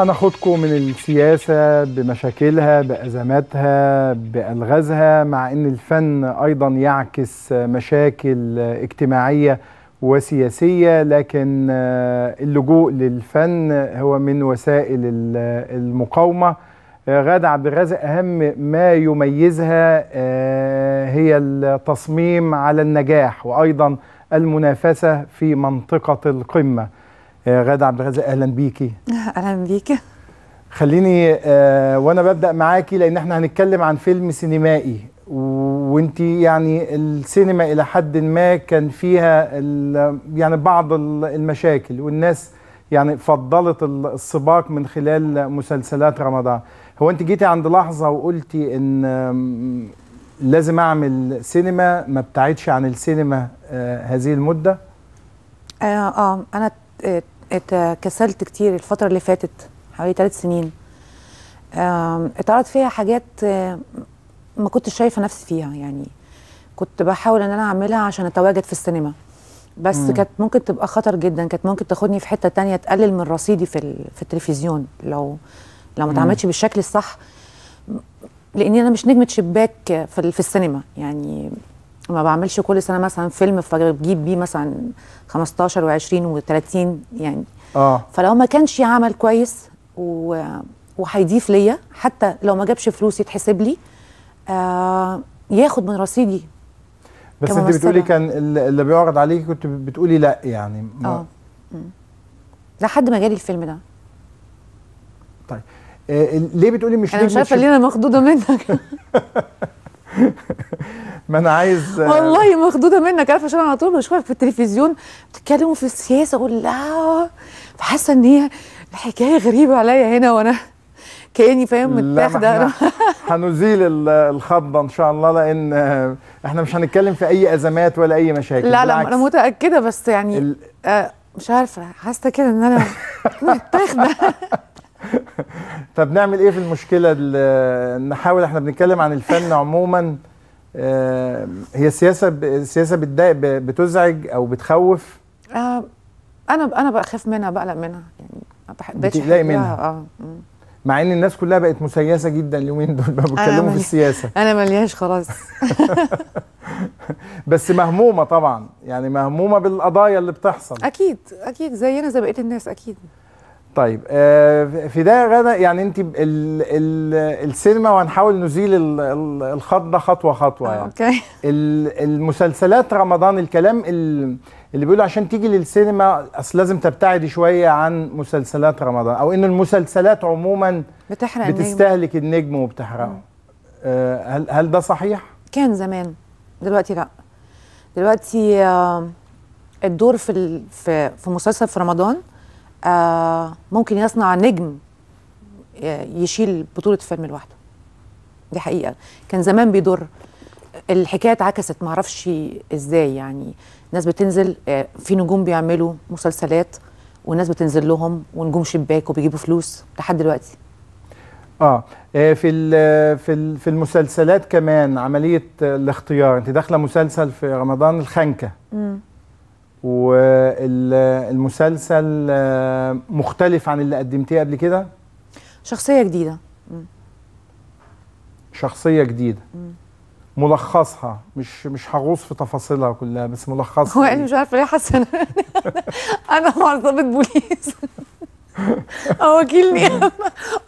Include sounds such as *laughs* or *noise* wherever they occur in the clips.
هناخدكم من السياسة بمشاكلها بأزماتها بألغازها مع أن الفن أيضا يعكس مشاكل اجتماعية وسياسية لكن اللجوء للفن هو من وسائل المقاومة. غادة عبد الرازق أهم ما يميزها هي التصميم على النجاح وأيضا المنافسة في منطقة القمة. غادة عبد الرازق أهلا بيكي. *laughs* أهلا بيك خليني آه وأنا ببدأ معاكي لأن إحنا هنتكلم عن فيلم سينمائي. وإنت يعني السينما إلى حد ما كان فيها يعني بعض المشاكل والناس يعني فضلت السباق من خلال مسلسلات رمضان. هو إنت جيتي عند لحظة وقلتي إن لازم أعمل سينما ما ابتعدش عن السينما آه هذه المدة؟ آه, آه أنا اتكسلت كتير الفترة اللي فاتت حوالي ثلاث سنين. اتعرض فيها حاجات ما كنتش شايفة نفسي فيها يعني كنت بحاول إن أنا أعملها عشان أتواجد في السينما. بس مم. كانت ممكن تبقى خطر جدا كانت ممكن تاخدني في حتة تانية تقلل من رصيدي في في التلفزيون. لو لو ما اتعملتش بالشكل الصح لأني أنا مش نجمة شباك في, في السينما. يعني ما بعملش كل سنة مثلا فيلم فبجيب بيه مثلا 15 و20 و30 يعني. آه. فلو ما كانش عمل كويس و... وهيضيف ليا حتى لو ما جابش فلوس يتحسب لي آه ياخد من رصيدي بس انت بتقولي كان اللي بيعرض عليكي كنت بتقولي لا يعني. آه. لحد ما جالي الفيلم ده. طيب. آه ليه بتقولي مش أنا مش عارفة ليه أنا مخضوضة منك. *laughs* ما أنا عايز والله مخضوضة منك. عارفة عشان على طول بشوفك في التلفزيون؟ بتتكلموا في السياسة. أقول لا فحاسة إن هي الحكاية غريبة عليا هنا وأنا كأني فاهم متاخدة. *laughs* هنزيل الخضة إن شاء الله لأن إحنا مش هنتكلم في أي أزمات ولا أي مشاكل. لا لا أنا متأكدة بس يعني ال... آه مش عارفة حاسة كده إن أنا *laughs* متاخدة. *laughs* طب نعمل إيه في المشكلة نحاول إحنا بنتكلم عن الفن عموما آه هي السياسة السياسة بتضايق بتزعج أو بتخوف؟ آه أنا أنا بخاف منها بقلق منها يعني ما بتقلقي منها؟ آه مع إن الناس كلها بقت مسيسه جدا اليومين دول بقى بيتكلموا في السياسة. *laughs* أنا ملياش خلاص. *laughs* بس مهمومة طبعا يعني مهمومة بالقضايا اللي بتحصل. أكيد أكيد زينا زي بقية الناس أكيد. طيب آه في ده غدا يعني انت ال ال السينما وهنحاول نزيل الخط ده خطوة خطوة يعني. أوكي. المسلسلات رمضان الكلام اللي بيقولوا عشان تيجي للسينما أصل لازم تبتعدي شوية عن مسلسلات رمضان أو ان المسلسلات عموما بتحرق بتستهلك النجم, النجم وبتحرقه آه هل هل ده صحيح؟ كان زمان دلوقتي لا. دلوقتي آه الدور في في في مسلسل في رمضان آه ممكن يصنع نجم يشيل بطولة فيلم لوحده. دي حقيقة. كان زمان بيضر. الحكاية اتعكست معرفش إزاي يعني. ناس بتنزل آه في نجوم بيعملوا مسلسلات والناس بتنزل لهم ونجوم شباك وبيجيبوا فلوس لحد دلوقتي. آه في في في المسلسلات كمان عملية الاختيار. انت داخلة مسلسل في رمضان الخنكة. والمسلسل مختلف عن اللي قدمتيه قبل كده؟ شخصية جديدة. شخصية جديدة. مم. ملخصها. مش مش هغوص في تفاصيلها كلها بس ملخصها. هو أنا مش عارفة ليه حاسة أنا *laughs* مع ضابط بوليس. *laughs* أو وكيل نيابة.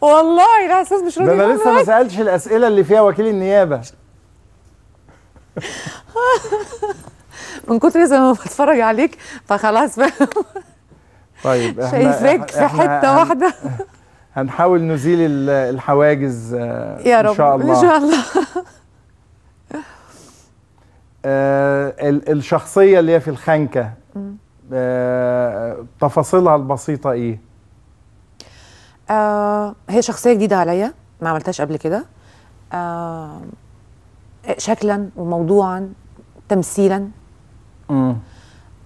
والله الاحساس مش راضي ده أنا لسه ما سألتش الأسئلة اللي فيها وكيل النيابة. *laughs* من كتر زي ما بتفرج عليك فخلاص بقى. طيب *laughs* إحنا شايفاك في حتة واحدة. *laughs* هنحاول نزيل الحواجز يا رب ان شاء الله. إن شاء الله. آه الشخصية اللي هي في الخنكة آه تفاصيلها البسيطة إيه؟ آه هي شخصية جديدة عليا ما عملتهاش قبل كده. آه شكلا وموضوعا تمثيلا.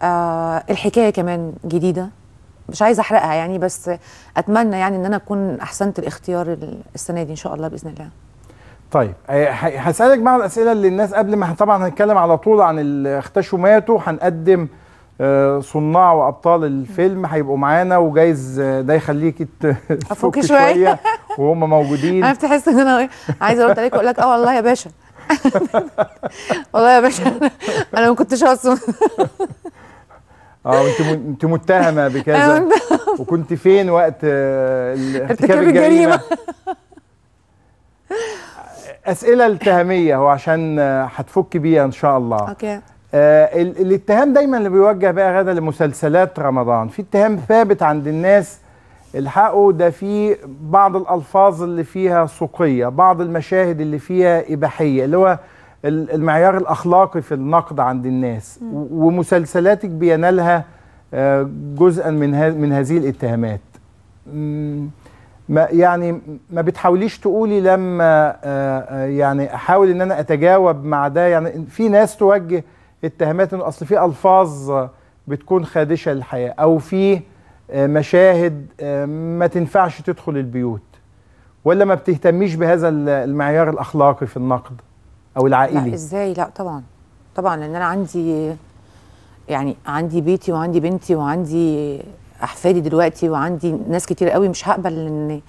آه الحكاية كمان جديدة. مش عايزة أحرقها يعني بس أتمنى يعني إن أنا أكون أحسنت الاختيار السنة دي إن شاء الله بإذن الله. طيب هسألك بعض الأسئلة اللي الناس قبل ما طبعا هنتكلم على طول عن اختشوا ماتوا هنقدم آه، صناع وأبطال الفيلم هيبقوا معانا وجايز آه، ده يخليكي ت- أفك تفك شوية. وهم موجودين. *laughs* أنا بتحس إن أنا إيه، عايزة أرد عليك وأقول لك آه والله يا باشا. *laughs* والله يا باشا أنا ما كنتش أصلا *laughs* آه انت أنت متهمة بكذا. وكنت فين وقت ارتكاب الجريمة. *laughs* أسئلة التهمية هو عشان هتفك بيها إن شاء الله. أوكي. آه ال- الاتهام دايما اللي بيوجه بقى غدا لمسلسلات رمضان. في اتهام ثابت عند الناس الحقوا ده في بعض الألفاظ اللي فيها سوقيه بعض المشاهد اللي فيها إباحية اللي هو ال- المعيار الأخلاقي في النقد عند الناس. و- ومسلسلاتك بينالها آه، جزءا من من هذه الاتهامات. ما يعني ما بتحاوليش تقولي لما آه، آه، يعني أحاول إن أنا أتجاوب مع ده؟ يعني في ناس توجه اتهامات إنه أصل في ألفاظ بتكون خادشة للحياة أو في مشاهد آه، ما تنفعش تدخل البيوت ولا ما بتهتميش بهذا ال- المعيار الأخلاقي في النقد أو لا العائلي؟ إزاي؟ لا طبعا طبعا لأن أنا عندي يعني عندي بيتي وعندي بنتي وعندي أحفادي دلوقتي وعندي ناس كتير قوي مش هقبل إن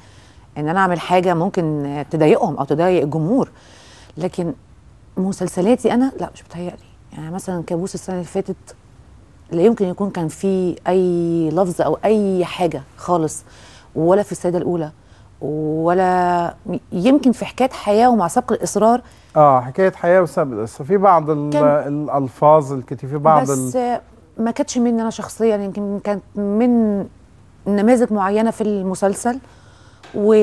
إن أنا أعمل حاجة ممكن تضايقهم أو تضايق الجمهور. لكن مسلسلاتي أنا لا مش بتهيألي. يعني مثلا كابوس السنة اللي فاتت لا يمكن يكون كان فيه أي لفظ أو أي حاجة خالص ولا في السيدة الأولى ولا يمكن في حكاية حياة ومع سبق الإصرار آه حكاية حياة وسبب بس في بعض الألفاظ الكتير في بعض بس. ما كانتش مني أنا شخصيا يمكن كانت من نماذج معينة في المسلسل و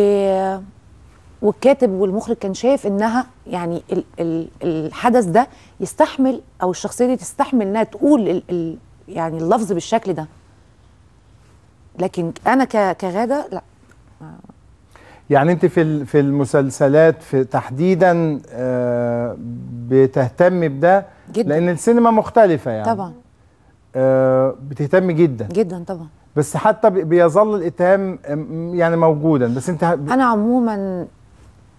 والكاتب والمخرج كان شايف إنها يعني ال ال الحدث ده يستحمل أو الشخصية دي تستحمل إنها تقول ال ال يعني اللفظ بالشكل ده. لكن أنا كغادة لا. يعني أنت في في المسلسلات في تحديدا آه بتهتمي بده؟ جدا. لأن السينما مختلفة يعني. طبعا. آه بتهتمي جدا. جدا طبعا. بس حتى بي- بيظل الاتهام يعني موجودا. بس أنت ه- أنا عموما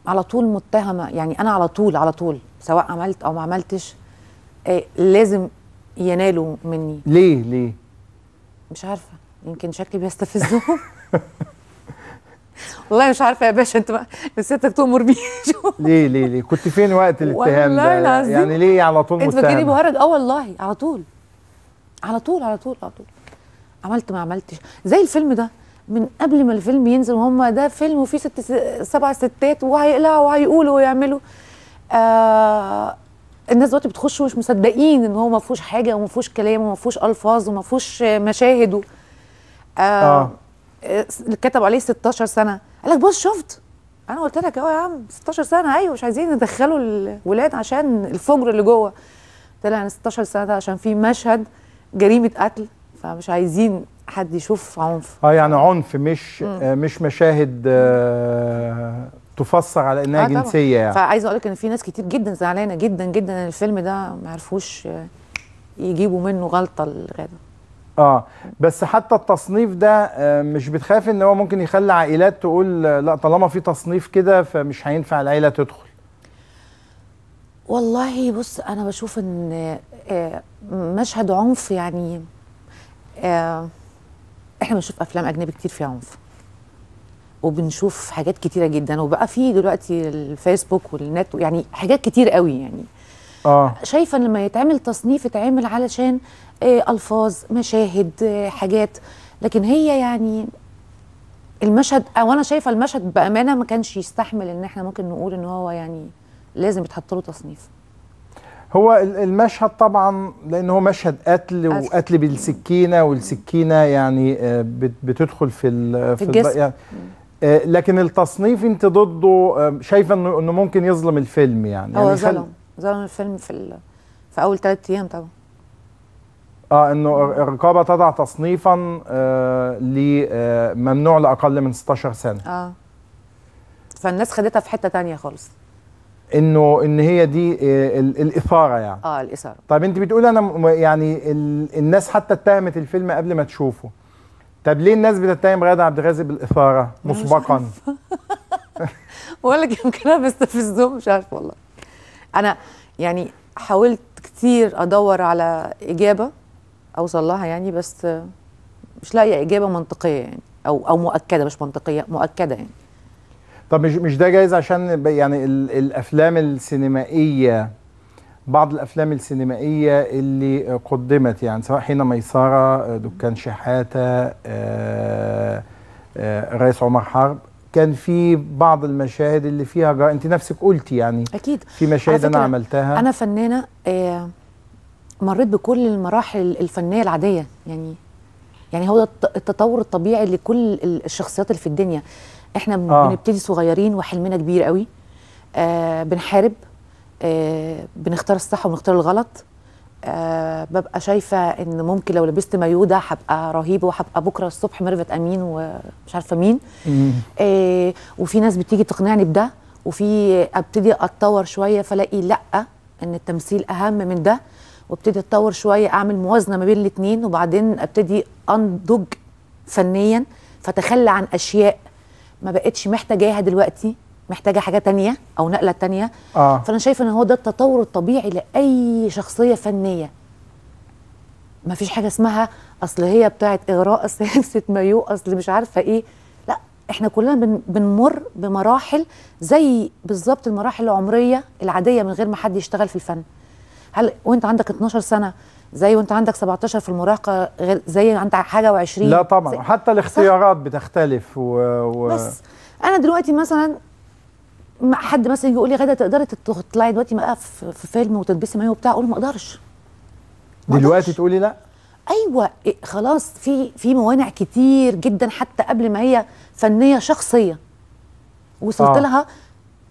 على طول متهمة. يعني أنا على طول على طول سواء عملت أو ما عملتش آه لازم ينالوا مني. ليه؟ ليه؟ مش عارفة. يمكن شكلي بيستفزهم. *laughs* والله مش عارفة يا باشا انت نسيتك تؤمر بيه. *laughs* ليه؟ ليه؟ ليه؟ كنت فين وقت الاتهام والله ده؟ العظيم. يعني ليه على طول انت فاكرني بهرج آه والله. على طول. على طول على طول على طول. عملت ما عملتش. زي الفيلم ده. من قبل ما الفيلم ينزل وهم ده فيلم وفيه ست سبع ستات وهيقلعوا وهيقولوا ويعملوا. آه الناس دلوقتي بتخش مش مصدقين إن هو ما فيهوش حاجة وما فيهوش كلام وما فيهوش ألفاظ وما فيهوش مشاهد و- آه آه. آه. اللي كتب عليه 16 سنة قال لك بص شفت أنا قلت لك أهو يا عم 16 سنة أيوه مش عايزين ندخلوا الولاد عشان الفجر اللي جوه طلع ان 16 سنة ده عشان في مشهد جريمة قتل فمش عايزين حد يشوف عنف آه يعني عنف مش آه مش مشاهد آه تفسر على إنها آه. جنسية يعني. فعايزه أقول لك إن في ناس كتير جدا زعلانة جدا جدا إن الفيلم ده ما عرفوش آه، يجيبوا منه غلطة لغاده آه بس حتى التصنيف ده آه، مش بتخاف إن هو ممكن يخلي عائلات تقول آه، لا طالما في تصنيف كده فمش هينفع العيلة تدخل؟ والله بص أنا بشوف إن مشهد عنف يعني إحنا بنشوف أفلام أجنبي كتير فيها عنف. وبنشوف حاجات كتيرة جدا. وبقى في دلوقتي الفيسبوك والنت يعني حاجات كتير قوي يعني. آه. شايفة ان لما يتعمل تصنيف يتعمل علشان آه، ألفاظ مشاهد آه، حاجات. لكن هي يعني المشهد أو أنا شايفة المشهد بأمانة ما كانش يستحمل إن إحنا ممكن نقول إن هو يعني لازم يتحط له تصنيف. هو ال- المشهد طبعا لأن هو مشهد قتل قتل. وقتل بالسكينة والسكينة يعني آه، بت- بتدخل في في الب- الجسم. يعني لكن التصنيف انت ضده آه، شايفه انه إنه ممكن يظلم الفيلم يعني. هو يعني ظلم ظلم الفيلم في. في أول ثلاث أيام طبعا. آه إنه الرقابة تضع تصنيفا آه لممنوع لأقل من 16 سنة. آه. فالناس خدتها في حتة تانية خالص. إنه إن هي دي آه ال- الإثارة يعني. آه الإثارة. طيب أنت بتقول أنا يعني ال الناس حتى اتهمت الفيلم قبل ما تشوفه. طب ليه الناس بتتهم غادة عبد الرازق بالإثارة؟ مسبقا. *laughs* بقول لك يمكن أنا بستفزهم مش عارفة والله. أنا يعني حاولت كتير أدور على إجابة أوصل لها يعني بس مش لاقية إجابة منطقية يعني أو أو مؤكدة مش منطقية مؤكدة يعني. طب مش مش ده جايز عشان يعني ال- الأفلام السينمائية بعض الأفلام السينمائية اللي قدمت يعني سواء حين ميسرة دكان شحاتة آه، آه، رئيس عمر حرب. كان في بعض المشاهد اللي فيها جا... انت نفسك قلتي يعني أكيد. في مشاهد أنا عملتها. أنا فنانة آه، مريت بكل المراحل الفنية العادية. يعني يعني هو التطور الطبيعي لكل ال- الشخصيات اللي في الدنيا. إحنا آه. آه. بنبتدي صغيرين وحلمنا كبير قوي. آه بنحارب آه بنختار الصح ونختار الغلط. آه ببقى شايفة إن ممكن لو لبست مايو ده هبقى رهيبه وهبقى بكرة الصبح ميرفت أمين ومش عارفة مين. آه وفي ناس بتيجي تقنعني بده وفي أبتدي أتطور شوية فلاقي لأ إن التمثيل أهم من ده. وأبتدي أتطور شوية أعمل موازنة ما بين الاثنين وبعدين أبتدي أنضج فنيا فتخلى عن أشياء ما بقتش محتاجاها دلوقتي. محتاجة حاجة تانية أو نقلة تانية آه. فأنا شايفة إن هو ده التطور الطبيعي لأي شخصية فنية. ما فيش حاجة اسمها أصل هي بتاعت إغراء اصل هي لبست مايو أصل مش عارفة إيه. لا إحنا كلنا بن بنمر بمراحل زي بالظبط المراحل العمرية العادية من غير ما حد يشتغل في الفن. هل وأنت عندك 12 سنة زي وأنت عندك 17 في المراهقة غير زي عندك حاجة و20 لا طبعا. حتى الاختيارات بتختلف و... و... بس أنا دلوقتي مثلا حد مثلا يقول لي غدا تقدري تطلعي دلوقتي بقى في في فيلم وتلبسي مايو وبتاع؟ أقول ما أقدرش. دلوقتي. تقولي لا؟ أيوه. إيه، خلاص في في موانع كتير جدا حتى قبل ما هي فنية شخصية. وصلت آه. لها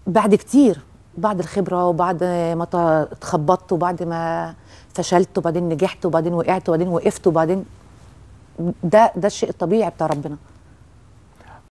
بعد كتير. بعد الخبرة وبعد ما اتخبطت وبعد ما فشلت وبعدين نجحت وبعدين وقعت وبعدين وقفت وبعدين ده ده الشيء الطبيعي بتاع ربنا.